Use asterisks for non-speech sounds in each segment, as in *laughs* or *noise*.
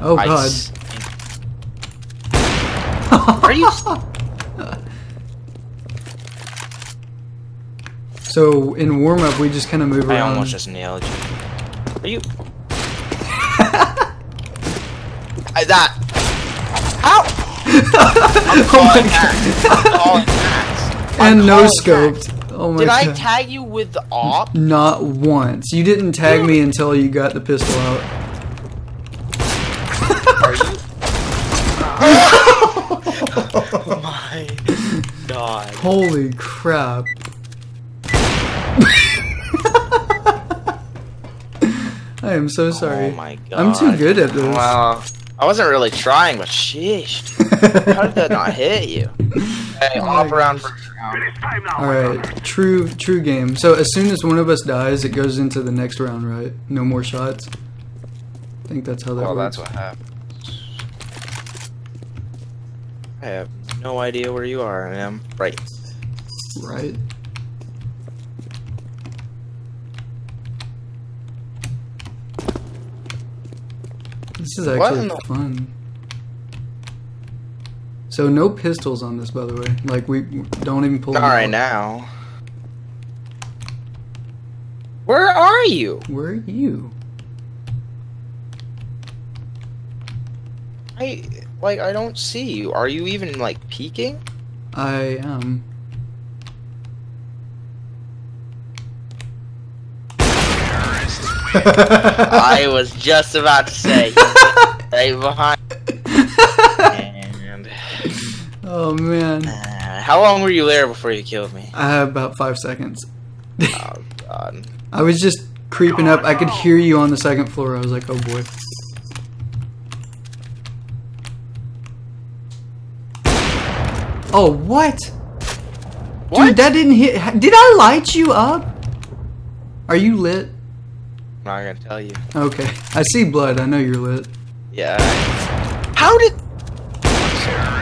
Oh I god. Are you? *laughs* So in warm up, we just kind of move I around. almost just nailed you. Are you? *laughs* I, that. How? *laughs* oh my Calling god. I'm calling hacks. I'm And no calling scoped. Oh my god. Did I tag you with the AWP? Not once. You didn't tag me until you got the pistol out. Are you? oh my god. Holy crap. *laughs* I am so sorry. Oh my god. I'm too good at this. Wow. I wasn't really trying, but sheesh. *laughs* How did that not hit you? Hey, Oh hop my around first round. Alright, true true game. So as soon as one of us dies, it goes into the next round, right? No more shots. I think that's how that Well, works. that's what happened. I have no idea where you are. I am right. Right. This is actually fun. So no pistols on this, by the way. Like we don't even pull. Them out. now. Where are you? Where are you? I like I don't see you. Are you even like peeking? I am. *laughs* I was just about to say right behind. And *laughs* oh man, uh, how long were you there before you killed me? I have about five seconds. Oh god. *laughs* I was just creeping up. I could hear you on the second floor. I was like, oh boy. Oh, what? What? Dude, that didn't hit. Did I light you up? Are you lit? I'm not gonna tell you. Okay. I see blood. I know you're lit. Yeah. How did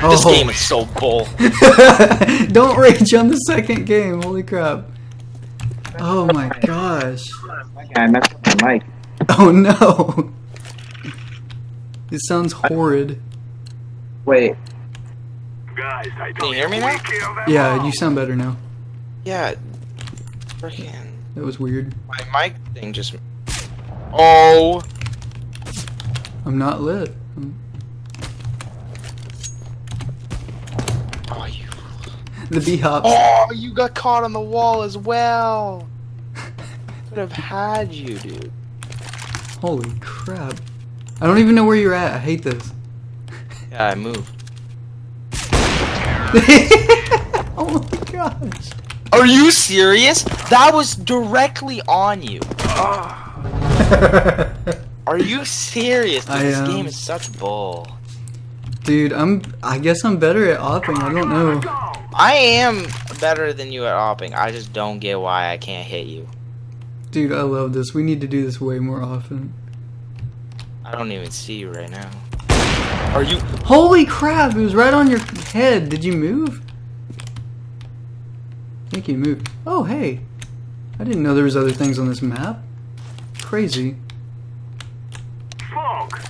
Oh. this game is so bull? *laughs* Don't rage on the second game. Holy crap. Oh my gosh. Okay, I messed up my mic. Oh no. *laughs* It sounds horrid. Wait, Guys, I Can you hear me now? Yeah, you sound better now. Yeah. Freaking That was weird. my mic thing just. Oh. I'm not lit. I'm- Oh, you. The B hops. Oh, you got caught on the wall as well. *laughs* Could have had you, dude. Holy crap. I don't even know where you're at. I hate this. Yeah, I moved. *laughs* oh my gosh. Are you serious? That was directly on you. *laughs* Are you serious? Dude, I this am. game um, is such bull. Dude, I'm. I guess I'm better at AWPing. I don't know. I am better than you at AWPing. I just don't get why I can't hit you. Dude, I love this. We need to do this way more often. I don't even see you right now. Are you? Holy crap! It was right on your head. Did you move? I think you moved. Oh, hey. I didn't know there was other things on this map. Crazy. Smoke.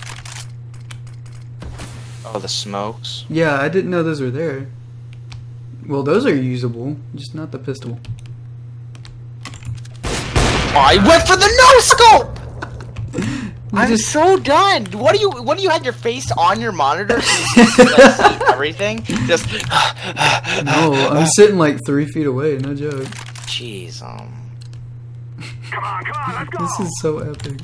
Oh, the smokes. Yeah, I didn't know those were there. Well, those are usable, just not the pistol. I went for the no scope. You I'm just so done. What do you? What do you have your face on your monitor? So *laughs* you could, like, see everything. Just. *sighs* no. I'm *sighs* sitting like three feet away. No joke. Jeez, um, Come on, come on, let's go. This is so epic.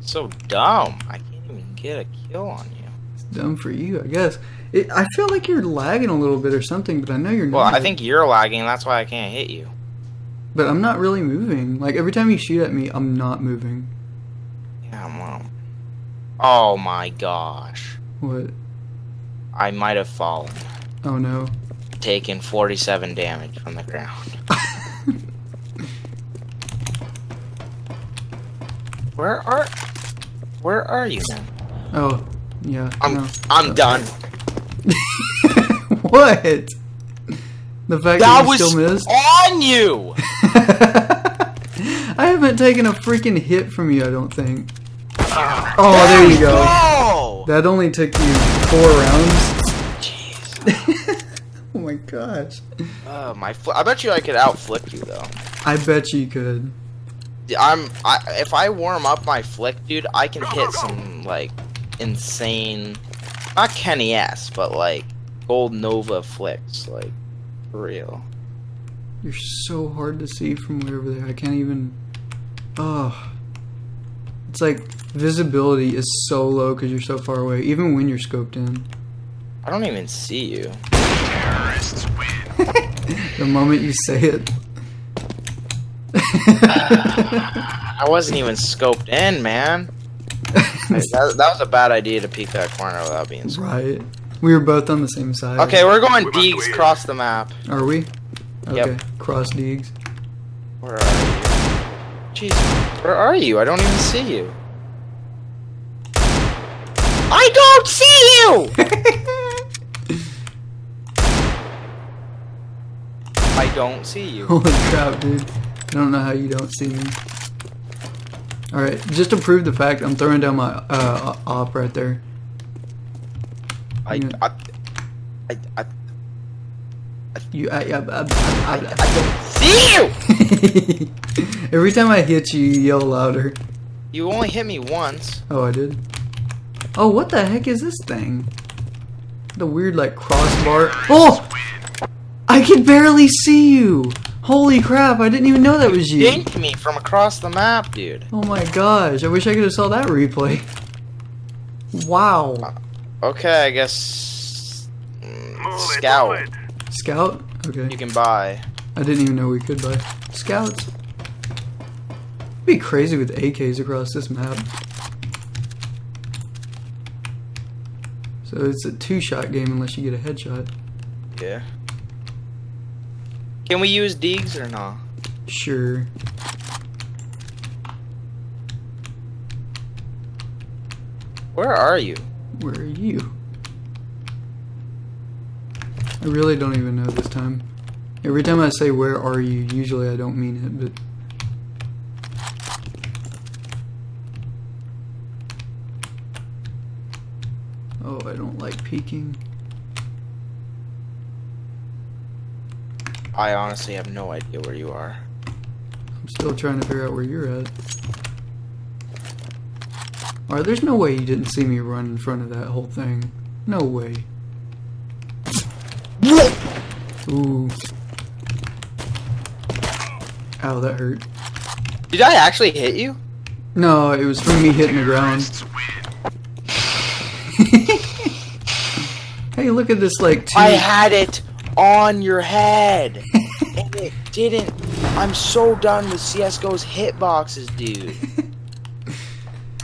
so dumb. I can't even get a kill on you. It's dumb for you, I guess. It, I feel like you're lagging a little bit or something, but I know you're not. Well, I think you're lagging. That's why I can't hit you. But I'm not really moving. Like every time you shoot at me, I'm not moving. Oh my gosh. What? I might have fallen. Oh no. Taken 47 damage from the ground. *laughs* Where are Where are you then? Oh, yeah. I'm no. I'm done. *laughs* what? The fact that, That you still missed? on you. *laughs* I haven't taken a freaking hit from you, I don't think. Oh, there you go. go. That only took you four rounds. Jeez. *laughs* oh my gosh. Oh my! Fl- I bet you I could outflick you though. I bet you could. I'm. I, if I warm up my flick, dude, I can hit some like insane, not Kenny S, but like gold Nova flicks, like for real. You're so hard to see from way over there. I can't even. Oh. It's like visibility is so low because you're so far away, even when you're scoped in. I don't even see you. Terrorists win. *laughs* The moment you say it. *laughs* I wasn't even scoped in, man. *laughs* that, that was a bad idea to peek that corner without being scoped. right. We were both on the same side. Okay, we're going We must Deegs win. across the map. Are we? Okay. Yep. Cross Deegs. Where are you? Jeez, where are you? I don't even see you. I don't see you! *laughs* I don't see you. Holy crap, dude. I don't know how you don't see me. Alright, just to prove the fact, I'm throwing down my uh, AWP right there. I, Yeah. I, I, I, You, I, I, I, I, I, I don't see you! *laughs* Every time I hit you, you yell louder. You only hit me once. Oh, I did. Oh, what the heck is this thing? The weird, like, crossbar. Oh! I can barely see you! Holy crap, I didn't even know that was you. Dinked me from across the map, dude. Oh my gosh, I wish I could have saw that replay. Wow. Okay, I guess. mm, Scout. Scout? Okay. You can buy. I didn't even know we could buy scouts. It'd be crazy with AKs across this map. So it's a two-shot game unless you get a headshot. Yeah. Can we use Deegs or not? Sure. Where are you? Where are you? I really don't even know this time. Every time I say where are you, usually I don't mean it, but Oh, I don't like peeking. I honestly have no idea where you are. I'm still trying to figure out where you're at. Alright, there's no way you didn't see me run in front of that whole thing. No way. Ooh. Ow, that hurt. Did I actually hit you? No, it was from me hitting the ground. Hey, look at this, like, two... I had it on your head. *laughs* and it didn't. I'm so done with CSGO's hitboxes, dude. *laughs*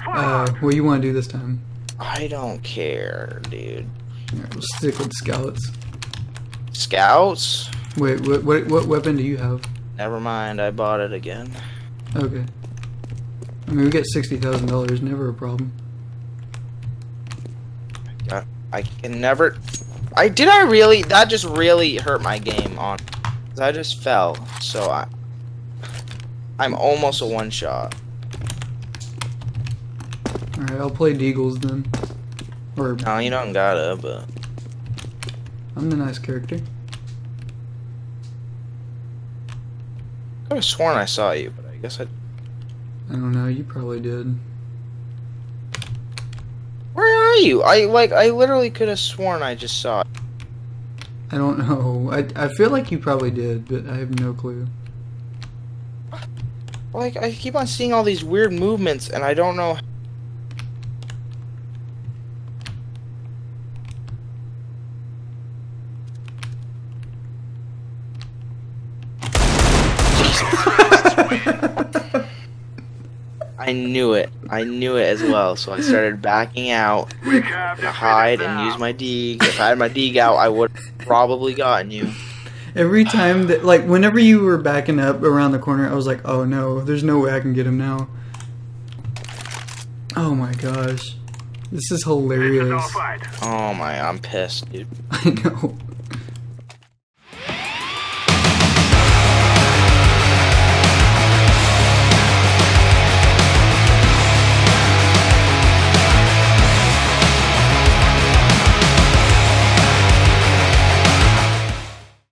uh, what do you want to do this time? I don't care, dude. Alright, we'll stick with scouts. Scouts? Wait, what, what, what weapon do you have? Never mind, I bought it again. Okay. I mean, we get $60,000, never a problem. I, can never. I did I really? That just really hurt my game On. I just fell, so I. I'm almost a one shot. Alright, I'll play Deagles then. Or, No, you don't gotta, but I'm the nice character. I could have sworn I saw you, but I guess I. I don't know, you probably did. You? I like. I literally could have sworn I just saw. You. I don't know. I, I feel like you probably did, but I have no clue. Like I keep on seeing all these weird movements, and I don't know. I knew it. I knew it as well. So I started backing out We have to hide and use my dig. If I had my dig out, I would probably gotten you. Every time that, like, whenever you were backing up around the corner, I was like, oh no, there's no way I can get him now. Oh my gosh. This is This is hilarious. Oh my, I'm pissed, dude. *laughs* I know.